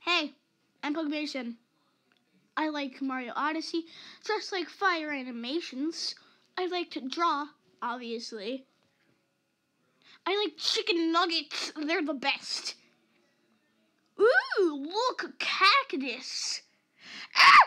Hey, I'm Pugmation. I like Mario Odyssey, just like fire animations. I like to draw, obviously. I like chicken nuggets, they're the best. Ooh, look, cactus. cactus.